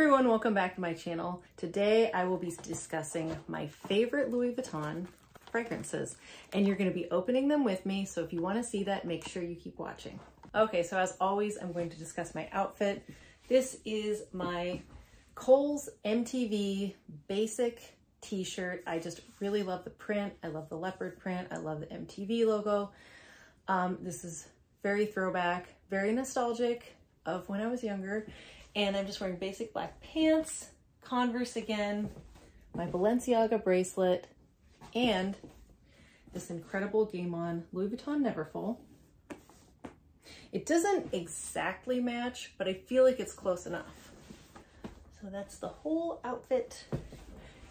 everyone, welcome back to my channel. Today I will be discussing my favorite Louis Vuitton fragrances and you're going to be opening them with me. So if you want to see that, make sure you keep watching. Okay, so as always, I'm going to discuss my outfit. This is my Kohl's MTV basic t-shirt. I just really love the print. I love the leopard print. I love the MTV logo. Um, this is very throwback, very nostalgic of when I was younger. And I'm just wearing basic black pants, Converse again, my Balenciaga bracelet, and this incredible Game On Louis Vuitton Neverfull. It doesn't exactly match, but I feel like it's close enough. So that's the whole outfit.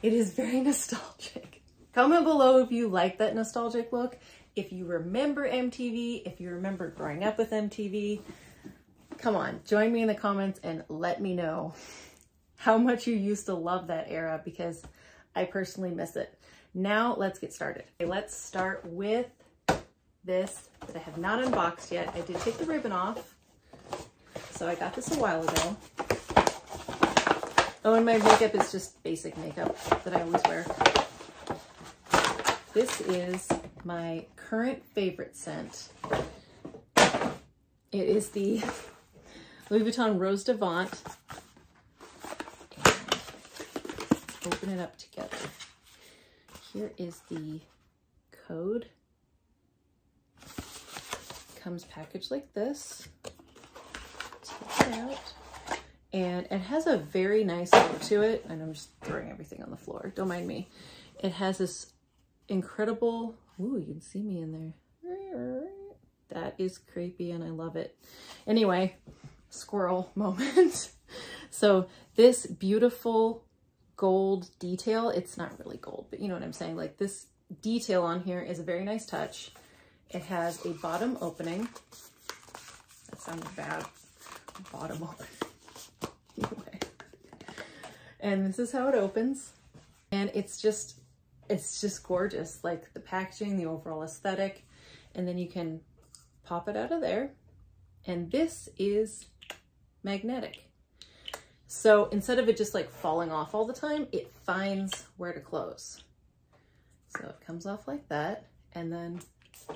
It is very nostalgic. Comment below if you like that nostalgic look, if you remember MTV, if you remember growing up with MTV. Come on, join me in the comments and let me know how much you used to love that era because I personally miss it. Now let's get started. Okay, let's start with this that I have not unboxed yet. I did take the ribbon off. So I got this a while ago. Oh, and my makeup is just basic makeup that I always wear. This is my current favorite scent. It is the Louis Vuitton Rose des Vents. Open it up together. Here is the code. Comes packaged like this. Take it out. And it has a very nice look to it. And I'm just throwing everything on the floor. Don't mind me. It has this incredible, ooh, you can see me in there. That is creepy and I love it. Anyway, squirrel moment. so this beautiful gold detail, it's not really gold, but you know what I'm saying? Like this detail on here is a very nice touch. It has a bottom opening. That sounded bad. Bottom opening. anyway. And this is how it opens. And it's just, it's just gorgeous. Like the packaging, the overall aesthetic. And then you can pop it out of there. And this is magnetic. So instead of it just like falling off all the time, it finds where to close. So it comes off like that. And then, oh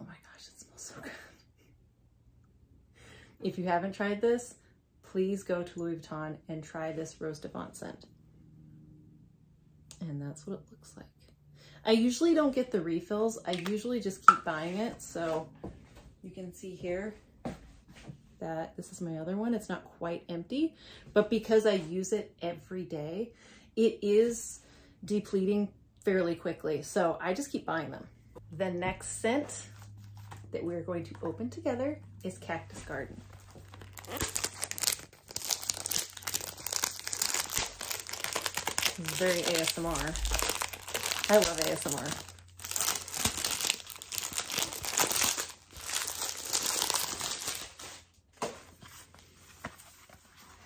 my gosh, it smells so good. If you haven't tried this, please go to Louis Vuitton and try this Rose des Vents scent. And that's what it looks like. I usually don't get the refills. I usually just keep buying it. So you can see here, that this is my other one. It's not quite empty, but because I use it every day, it is depleting fairly quickly. So I just keep buying them. The next scent that we're going to open together is Cactus Garden. Very ASMR. I love ASMR.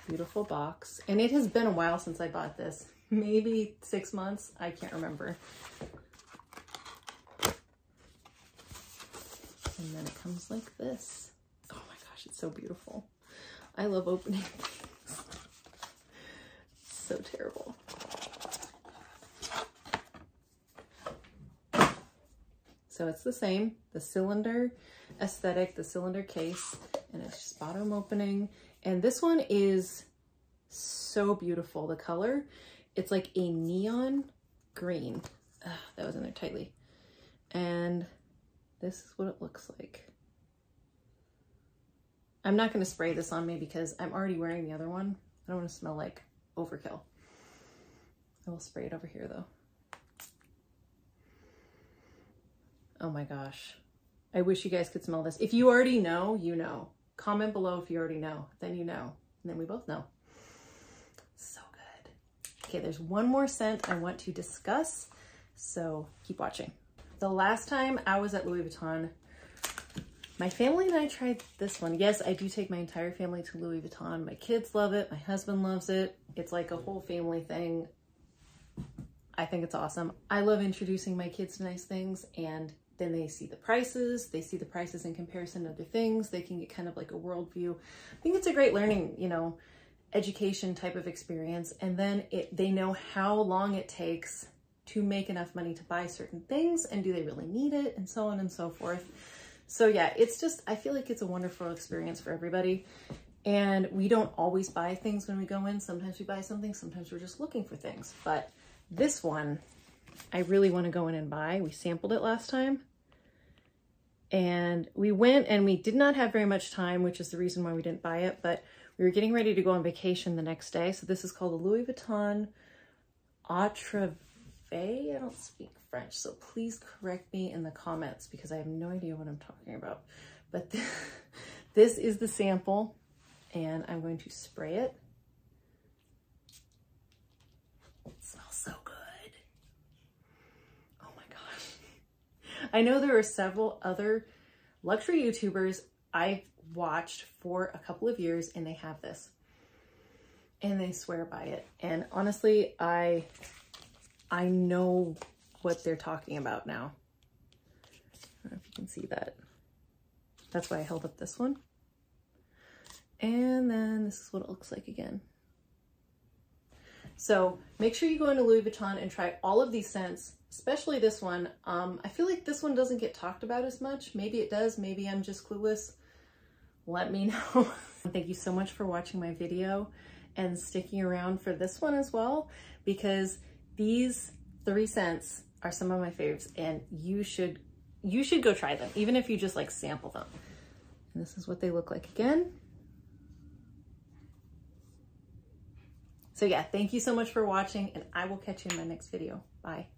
Beautiful box. And it has been a while since I bought this. Maybe six months. I can't remember. And then it comes like this. Oh my gosh, it's so beautiful. I love opening things. so terrible. So it's the same, the cylinder aesthetic, the cylinder case, and it's just bottom opening. And this one is so beautiful, the color. It's like a neon green. Ugh, that was in there tightly. And this is what it looks like. I'm not going to spray this on me because I'm already wearing the other one. I don't want to smell like overkill. I will spray it over here though. Oh my gosh. I wish you guys could smell this. If you already know, you know. Comment below if you already know. Then you know. And then we both know. So good. Okay, there's one more scent I want to discuss. So keep watching. The last time I was at Louis Vuitton, my family and I tried this one. Yes, I do take my entire family to Louis Vuitton. My kids love it. My husband loves it. It's like a whole family thing. I think it's awesome. I love introducing my kids to nice things and then they see the prices, they see the prices in comparison to other things, they can get kind of like a worldview. I think it's a great learning, you know, education type of experience. And then it, they know how long it takes to make enough money to buy certain things and do they really need it and so on and so forth. So yeah, it's just, I feel like it's a wonderful experience for everybody. And we don't always buy things when we go in. Sometimes we buy something, sometimes we're just looking for things. But this one, I really want to go in and buy. We sampled it last time. And we went and we did not have very much time, which is the reason why we didn't buy it. But we were getting ready to go on vacation the next day. So this is called the Louis Vuitton Autrave. I don't speak French, so please correct me in the comments because I have no idea what I'm talking about. But this is the sample and I'm going to spray. It smells so good. Oh my gosh. I know there are several other luxury YouTubers I've watched for a couple of years and they have this and they swear by it. And honestly, I, I know what they're talking about now. I don't know if you can see that. That's why I held up this one. And then this is what it looks like again. So make sure you go into Louis Vuitton and try all of these scents, especially this one. Um, I feel like this one doesn't get talked about as much. Maybe it does, maybe I'm just clueless. Let me know. Thank you so much for watching my video and sticking around for this one as well, because these three scents are some of my favorites and you should, you should go try them, even if you just like sample them. And this is what they look like again. So yeah, thank you so much for watching and I will catch you in my next video. Bye.